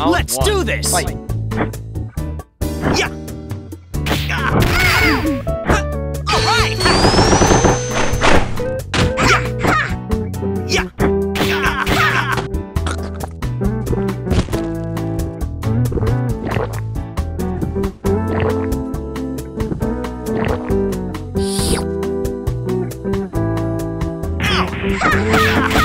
Round Let's one. do this! Fight. Yeah! Ah. All right! Yeah! Yeah! Yeah!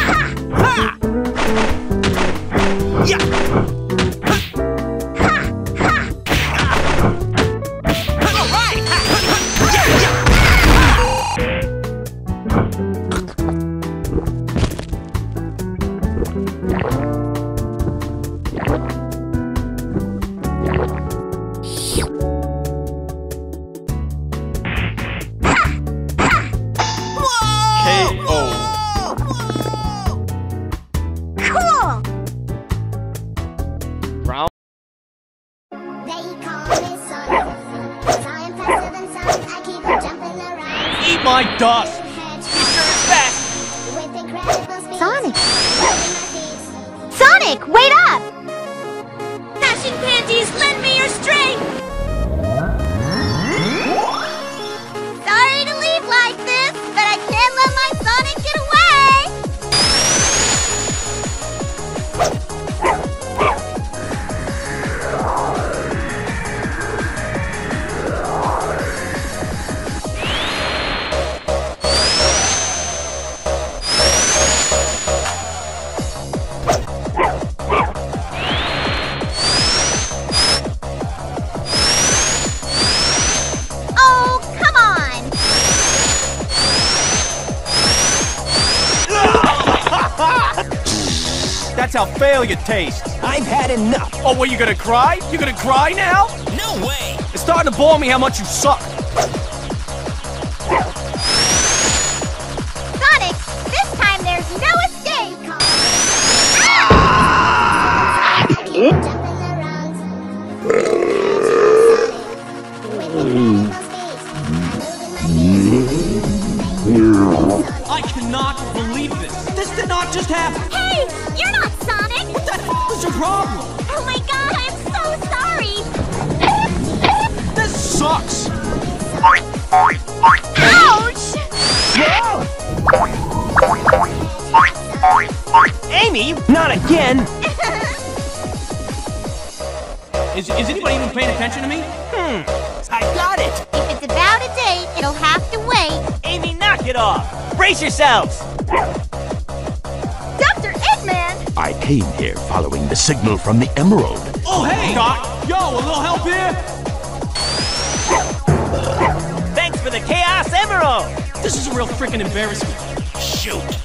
Eat my dust! With incredible speed. Sonic. Moving my feet. Sonic, wait up! Dashing panties, lend me your strength! That's how failure tastes. I've had enough. Oh, what, you gonna cry? You gonna cry now? No way! It's starting to bore me how much you suck. Sonic, this time there's no escape! I keep jumping this. This did not just happen. Hey, you're not Sonic! What the hell is your problem? Oh my god, I'm so sorry! This sucks. Ouch! Amy, not again. is, is anybody even paying attention to me? Hmm. I got it. If it's about a date, it'll have to wait. Amy, knock it off. Brace yourselves. Dr. Eggman! I came here following the signal from the Emerald. Oh, hey. Doc. Yo, a little help here? Thanks for the Chaos Emerald. This is a real freaking embarrassment. Shoot.